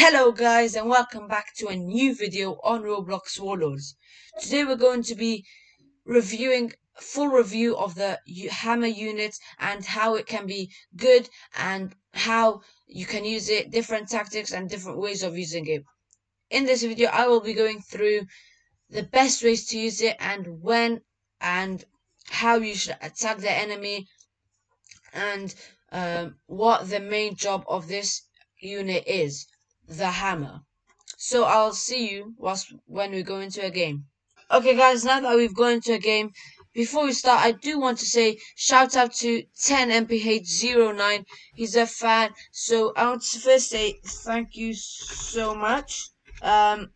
Hello guys and welcome back to a new video on Roblox Warlords. Today we're going to be reviewing full review of the hammer unit and how it can be good and how you can use it, different tactics and different ways of using it. In this video I will be going through the best ways to use it and when and how you should attack the enemy and um, what the main job of this unit is the hammer. So I'll see you whilst when we go into a game. Okay guys, now that we've gone into a game, before we start, I do want to say shout out to 10mph09. He's a fan, so I want to first say thank you so much. Um,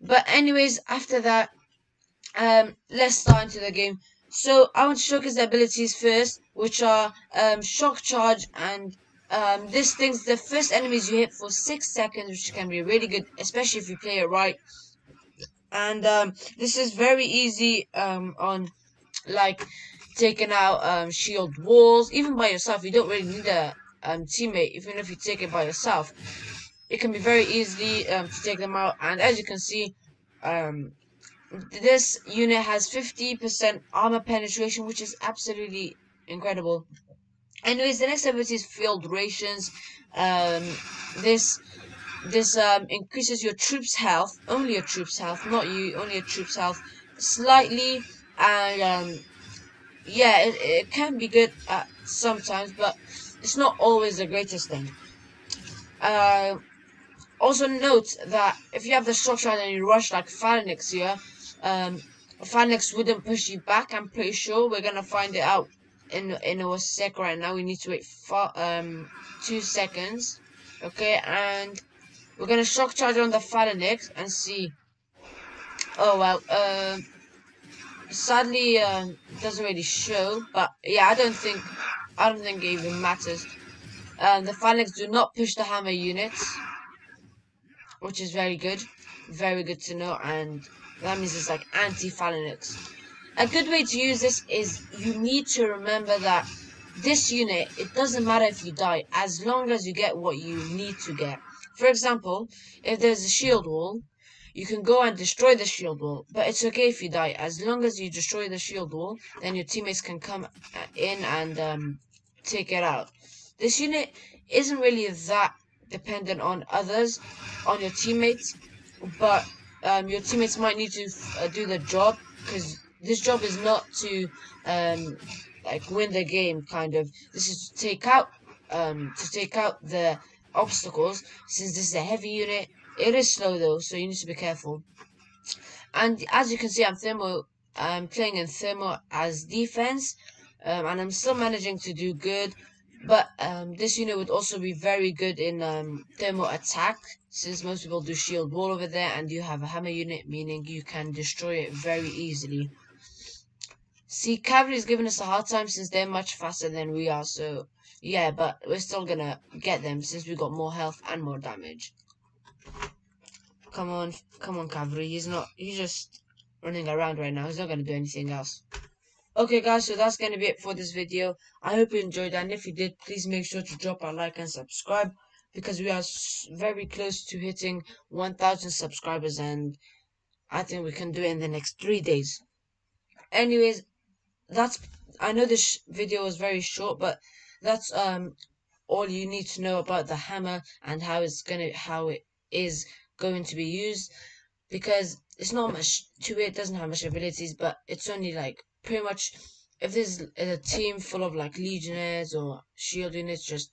but anyways, after that, um, let's start into the game. So I want to showcase the abilities first, which are um, shock charge and um, this thing's the first enemies you hit for six seconds, which can be really good, especially if you play it right. And um, this is very easy um, on like taking out um, shield walls, even by yourself. You don't really need a um, teammate, even if you take it by yourself. It can be very easy um, to take them out, and as you can see, um, this unit has 50% armor penetration, which is absolutely incredible. Anyways, the next ability is field rations. Um, this this um, increases your troops' health, only your troops' health, not you, only your troops' health, slightly, and um, yeah, it, it can be good at sometimes, but it's not always the greatest thing. Uh, also note that if you have the structure and you rush like Phalanx here, um, Phalanx wouldn't push you back. I'm pretty sure we're gonna find it out in in a sec right now. We need to wait for um two seconds. Okay, and we're gonna shock charge on the phalanx and see. Oh well, uh, sadly, um, doesn't really show. But yeah, I don't think I don't think it even matters. Um, the phalanx do not push the hammer units, which is very good, very good to know, and that means it's like anti-phalanx. A good way to use this is you need to remember that this unit, it doesn't matter if you die, as long as you get what you need to get. For example, if there's a shield wall, you can go and destroy the shield wall, but it's okay if you die. As long as you destroy the shield wall, then your teammates can come in and um, take it out. This unit isn't really that dependent on others, on your teammates, but um, your teammates might need to uh, do the job because this job is not to um, like win the game kind of. This is to take out um, to take out the obstacles since this is a heavy unit. It is slow though so you need to be careful. And as you can see I'm thermo I'm playing in thermo as defense um, and I'm still managing to do good but um, this unit would also be very good in um, thermal attack since most people do shield wall over there and you have a hammer unit meaning you can destroy it very easily See, Cavalry is giving us a hard time since they're much faster than we are, so yeah, but we're still gonna get them since we got more health and more damage. Come on, come on, Cavalry. He's not, he's just running around right now. He's not gonna do anything else. Okay, guys, so that's gonna be it for this video. I hope you enjoyed, and if you did, please make sure to drop a like and subscribe because we are very close to hitting 1,000 subscribers, and I think we can do it in the next three days. Anyways, that's I know this video was very short, but that's um all you need to know about the hammer and how it's gonna how it is going to be used because it's not much to it. doesn't have much abilities, but it's only like pretty much if there's a team full of like legionnaires or shield units, just